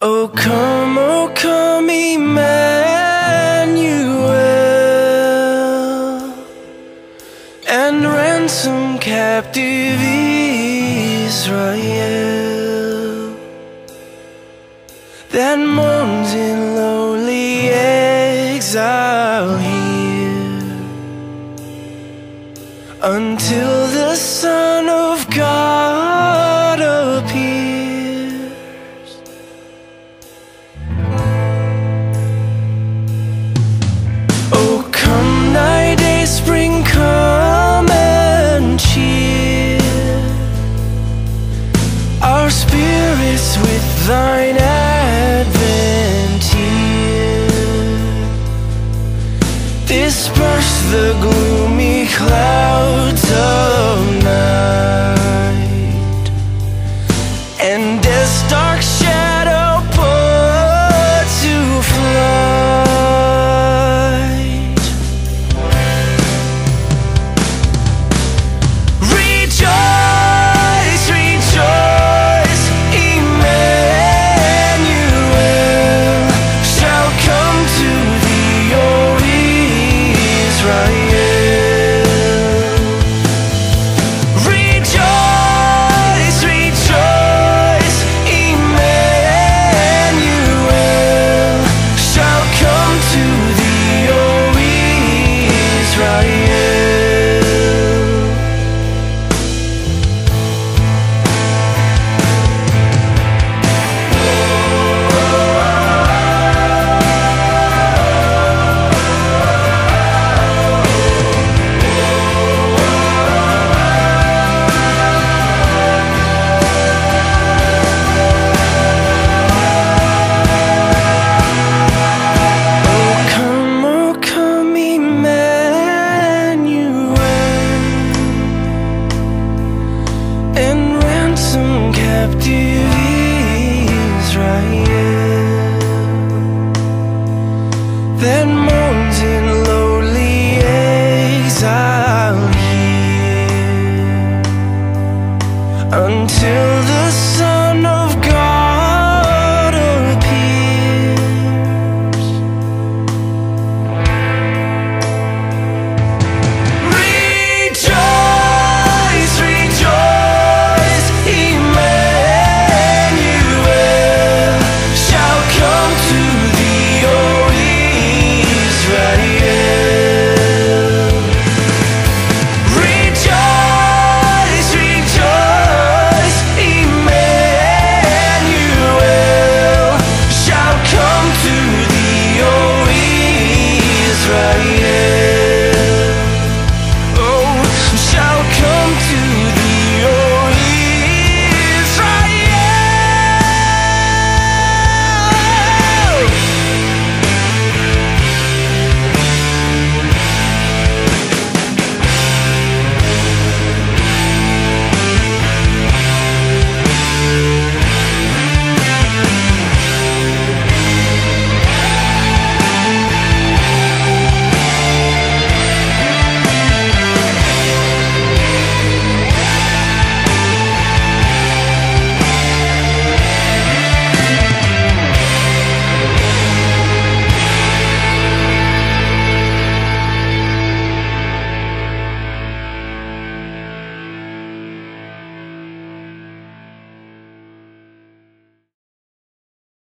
Oh come, oh come, Emmanuel, and ransom captive Israel. That mourns in lowly exile here until the Son our spirits with thine advent. Disperse the gloomy clouds of night, and death's dark